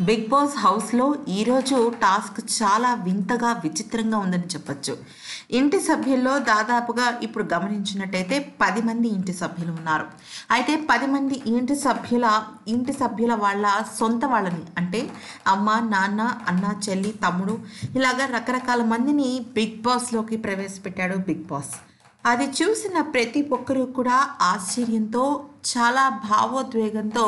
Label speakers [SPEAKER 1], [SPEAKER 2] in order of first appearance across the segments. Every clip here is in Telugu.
[SPEAKER 1] బిగ్ బాస్ హౌస్లో ఈరోజు టాస్క్ చాలా వింతగా విచిత్రంగా ఉందని చెప్పొచ్చు. ఇంటి సభ్యుల్లో దాదాపుగా ఇప్పుడు గమనించినట్టయితే పది మంది ఇంటి సభ్యులు ఉన్నారు. అయితే పది మంది ఇంటి సభ్యుల ఇంటి సభ్యుల వాళ్ళ సొంత వాళ్ళని అంటే అమ్మ నాన్న అన్న చెల్లి తమ్ముడు ఇలాగా రకరకాల మందిని బిగ్ బాస్లోకి ప్రవేశపెట్టాడు బిగ్ బాస్. అది చూసిన ప్రతి ఒక్కరూ కూడా ఆశ్చర్యంతో చాలా భావోద్వేగంతో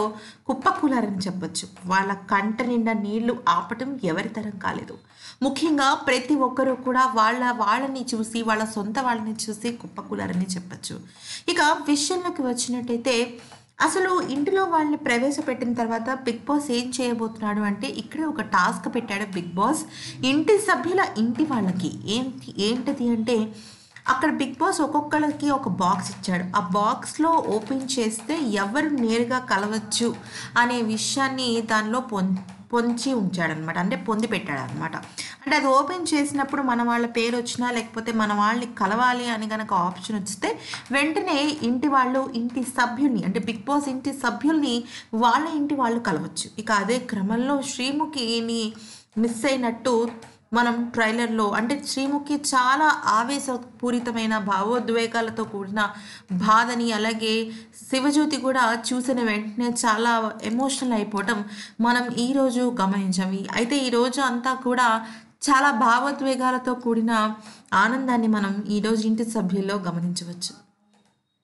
[SPEAKER 1] కుప్పకూలారని చెప్పొచ్చు. వాళ్ళ కంట నిండా నీళ్ళు ఆపటం ఎవరి తరం కాలేదు. ముఖ్యంగా ప్రతి ఒక్కరూ కూడా వాళ్ళ వాళ్ళని చూసి వాళ్ళ సొంత వాళ్ళని చూసి కుప్పకూలారని చెప్పొచ్చు. ఇక విషయంలోకి వచ్చినట్టయితే అసలు ఇంటిలో వాళ్ళని ప్రవేశపెట్టిన తర్వాత బిగ్ బాస్ ఏం చేయబోతున్నాడు అంటే ఇక్కడే ఒక టాస్క్ పెట్టాడు బిగ్ బాస్. ఇంటి సభ్యుల ఇంటి వాళ్ళకి. ఏంటి ఏంటిది అంటే అక్కడ బిగ్ బాస్ ఒక్కొక్కరికి ఒక బాక్స్ ఇచ్చాడు. ఆ బాక్స్లో ఓపెన్ చేస్తే ఎవరు నేరుగా కలవచ్చు అనే విషయాన్ని దానిలో పొం పొంచి ఉంచాడనమాట. అంటే పొంది పెట్టాడు అనమాట అంటే అది ఓపెన్ చేసినప్పుడు మన వాళ్ళ పేరు వచ్చినా లేకపోతే మన వాళ్ళని కలవాలి అని కనుక ఆప్షన్ వస్తే వెంటనే ఇంటి వాళ్ళు ఇంటి సభ్యుల్ని అంటే బిగ్ బాస్ ఇంటి సభ్యుల్ని వాళ్ళ ఇంటి వాళ్ళు కలవచ్చు. ఇక అదే క్రమంలో శ్రీముఖిని మిస్ అయినట్టు మనం ట్రైలర్లో అంటే శ్రీముఖి చాలా ఆవేశపూరితమైన భావోద్వేగాలతో కూడిన బాధని అలాగే శివజ్యోతి కూడా చూసిన వెంటనే చాలా ఎమోషనల్ అయిపోవటం మనం ఈరోజు గమనించాం. అయితే ఈరోజు అంతా కూడా చాలా భావోద్వేగాలతో కూడిన ఆనందాన్ని మనం ఈరోజు ఇంటి సభ్యుల్లో గమనించవచ్చు.